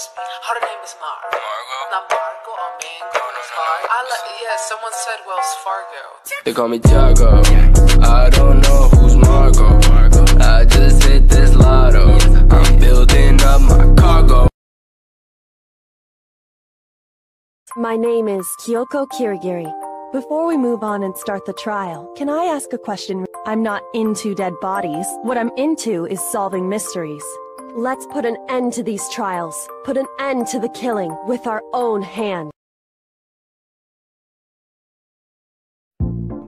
excuse. Her name is Mar. Margo? Not Margo or Mango. Mar. I like, yeah, someone said Wells Fargo. They call me Tiago. I don't know who's Margo. I just hit this lotto. I'm building up my cargo. My name is Kyoko Kirigiri. Before we move on and start the trial, can I ask a question? I'm not into dead bodies. What I'm into is solving mysteries. Let's put an end to these trials. Put an end to the killing with our own hand.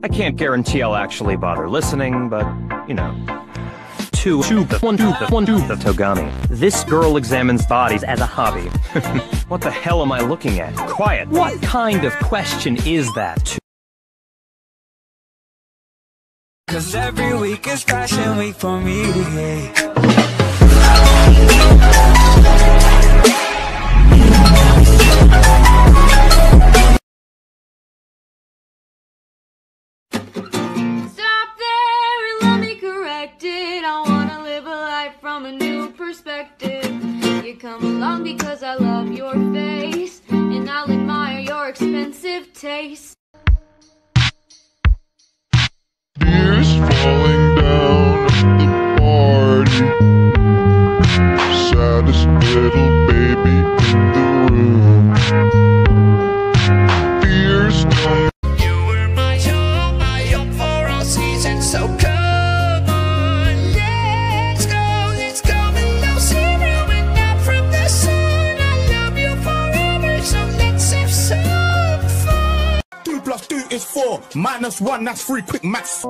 I can't guarantee I'll actually bother listening, but, you know. Two, two, the one, two, the one, two, the Togami. This girl examines bodies as a hobby. what the hell am I looking at? Quiet. What kind of question is that? Cause every week is fashion week for me. Along because I love your face, and I'll admire your expensive taste. Tears falling down at the party. Saddest little baby in the Minus one, that's three. Quick maths.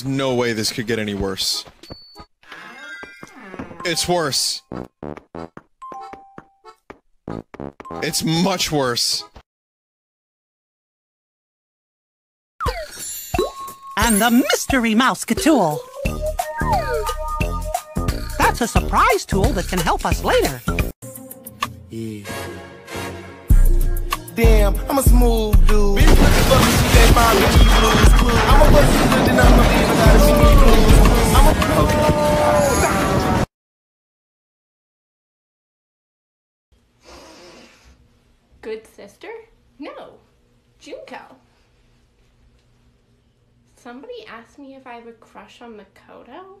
There's no way this could get any worse. It's worse. It's much worse. And the mystery mouse tool. That's a surprise tool that can help us later. Yeah. Damn, I'm a smooth dude. Bitch looking for me, she can't find me in blues. I'm a pussy good, then I'm a leave without a mini blues clues. I'm a Good sister? No. Junko. Somebody asked me if I have a crush on Makoto.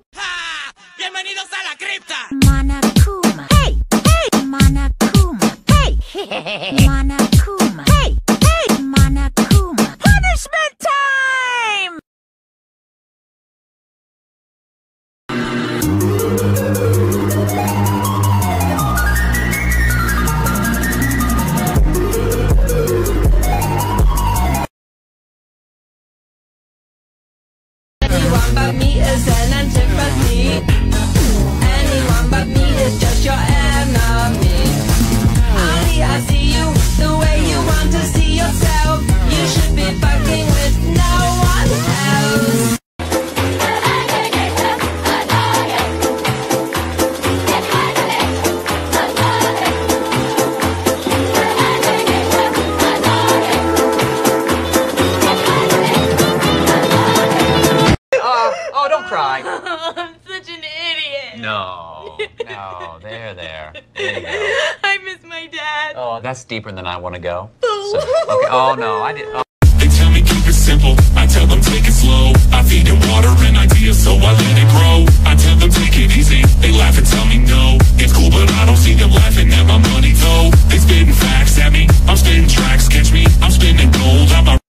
Bienvenidos a la cripta. Monokuma. Hey, hey, Monokuma. Hey, Monokuma. Hey, hey, Monokuma. Punishment time! No, no, there, there. there I miss my dad. Oh, that's deeper than I want to go. So, okay. Oh no, I did. Oh. They tell me keep it simple. I tell them take it slow. I feed it water and ideas, so I let it grow. I tell them take it easy. They laugh and tell me no. It's cool, but I don't see them laughing at my money though. They spitting facts at me. I'm spitting tracks. Catch me. I'm spinning gold. I'm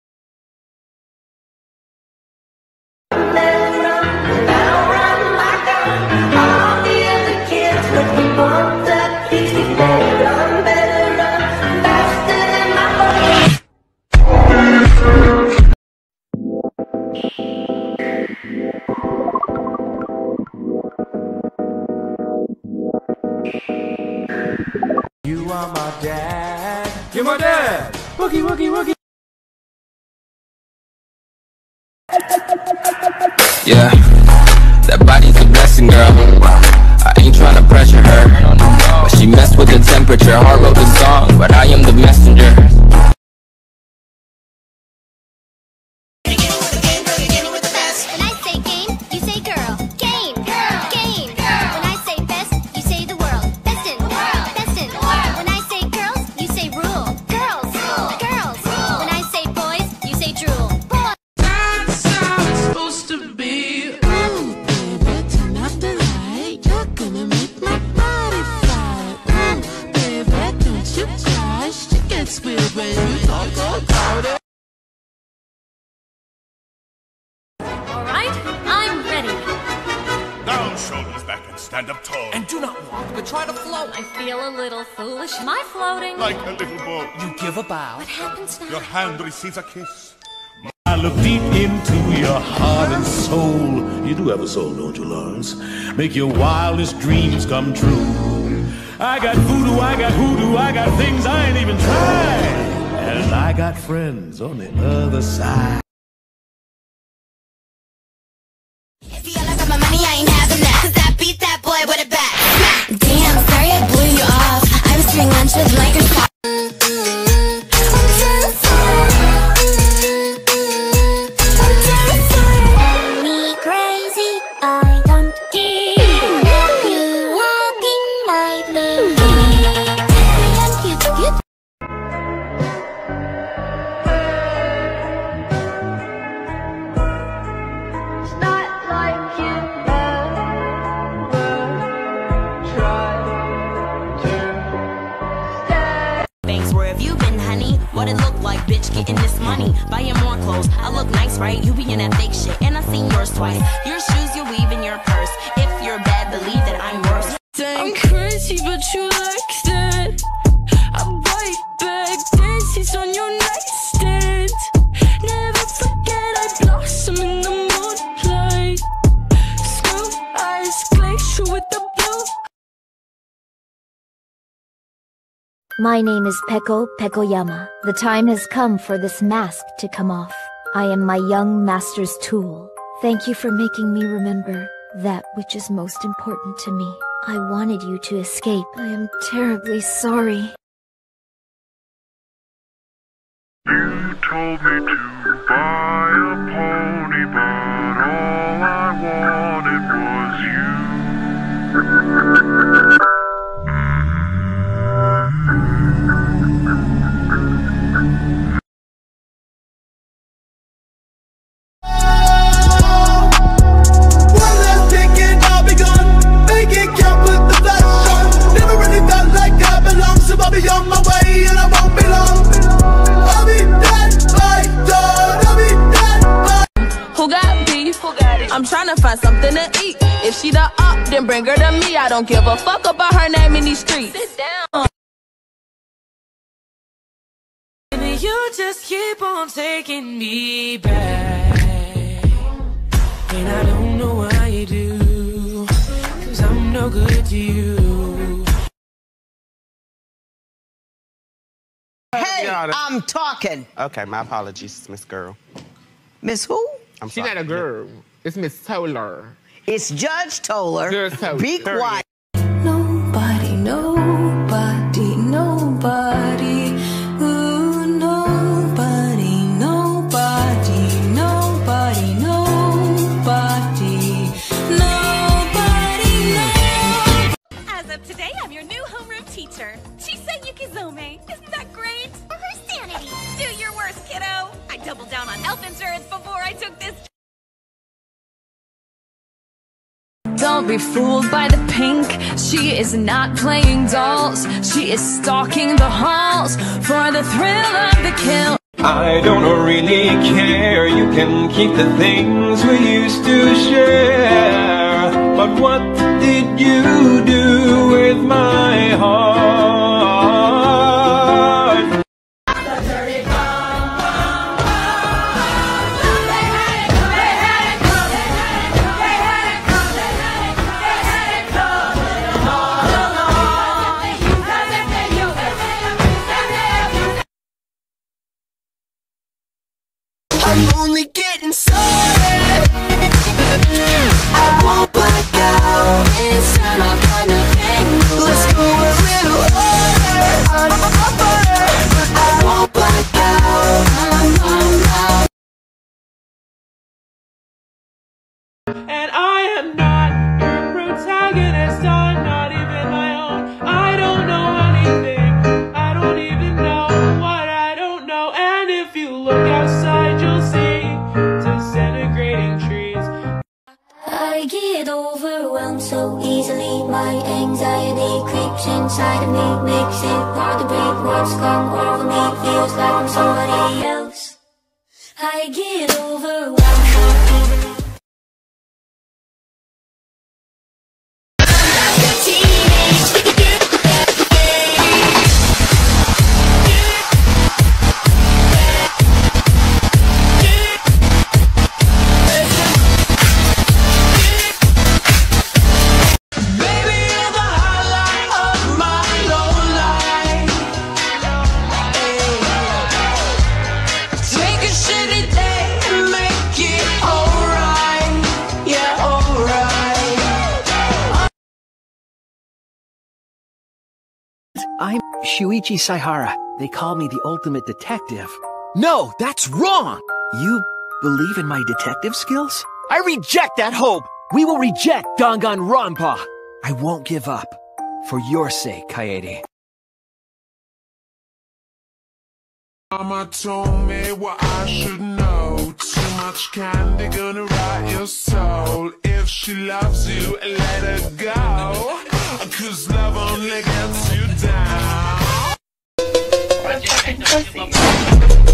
You temperature. Heart wrote the She weird when you talk about it. Alright, I'm ready. Down, shoulders back, and stand up tall. And do not walk, but try to float. I feel a little foolish. Am I floating? Like a little boat. You give a bow. What happens now? Your hand receives a kiss. I look deep into your heart and soul. You do have a soul, don't you, Lawrence? Make your wildest dreams come true. I got voodoo, I got hoodoo, I got things I ain't even tried. And I got friends on the other side. My name is Peko Pekoyama. The time has come for this mask to come off. I am my young master's tool. Thank you for making me remember that which is most important to me. I wanted you to escape. I am terribly sorry. You told me to buy a pony, but all I wanted was you. something to eat. If she the up, then bring her to me. I don't give a fuck about her name in these streets. Sit down. And you just keep on taking me back. And I don't know why you do. Cause I'm no good to you. Hey, I'm talking. Okay, my apologies, Miss Girl. Miss who? I'm She's sorry. not a girl. It's Miss Toller. It's Judge Toller. Judge Toller. Be quiet. Nobody, nobody, nobody. Ooh, nobody, nobody, nobody, nobody, nobody, nobody. As of today, I'm your new homeroom teacher. Chisa Yukizome. Isn't that great? For her sanity. Do your worst, kiddo. I doubled down on health insurance before I took this Don't be fooled by the pink. She is not playing dolls. She is stalking the halls for the thrill of the kill. I don't really care. You can keep the things we used to share. But what did you do me. Shuichi Saihara. They call me the ultimate detective. No, that's wrong! You believe in my detective skills? I reject that hope! We will reject Dangan Ranpa! I won't give up. For your sake, Kaede. Mama told me what I should know. Too much candy gonna rot your soul. If she loves you, let her go. Cause love only gets you down. I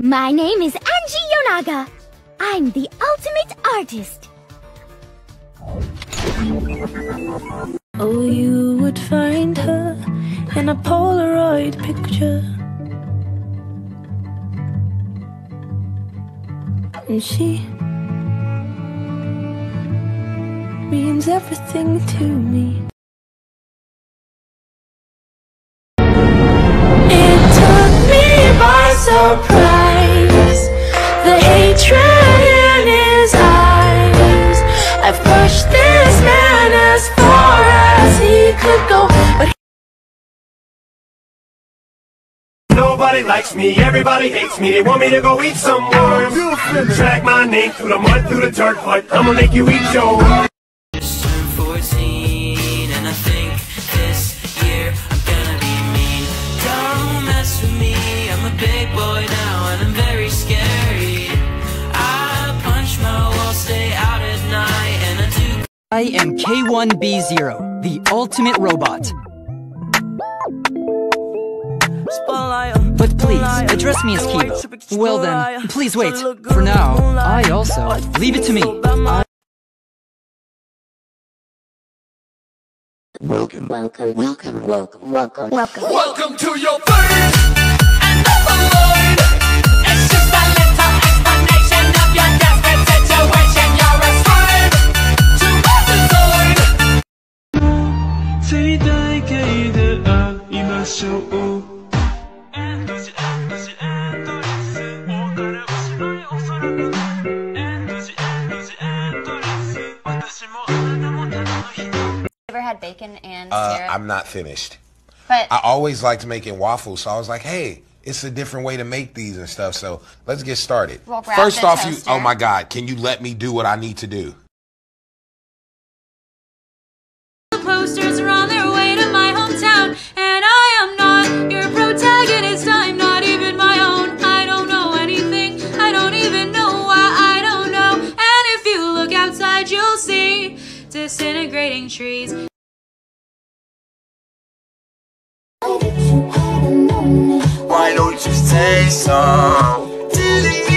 My name is Angie Yonaga. I'm the ultimate artist. Oh, you would find her in a Polaroid picture. And she means everything to me. It took me by surprise. Could go, but Nobody likes me, everybody hates me. They want me to go eat some worms. Drag my name through the mud, through the dirt, but I'ma make you eat your worms. Just turned 14 and I think this year I'm gonna be mean. Don't mess with me, I'm a big boy I am K1B0, the ultimate robot. But please, address me as Keebo. Well then, please wait. For now, I also leave it to me. I- welcome, welcome, welcome, welcome, welcome, welcome. Welcome to your first bacon Uh, syrup? I'm not finished. But I always liked making waffles, so I was like, hey, it's a different way to make these and stuff. So let's get started. We'll grab First the off, you oh my god, can you let me do what I need to do? The posters are on their way to my hometown, and I am not your protagonist. I'm not even my own. I don't know anything. I don't even know why I don't know. And if you look outside, you'll see disintegrating trees. Say so.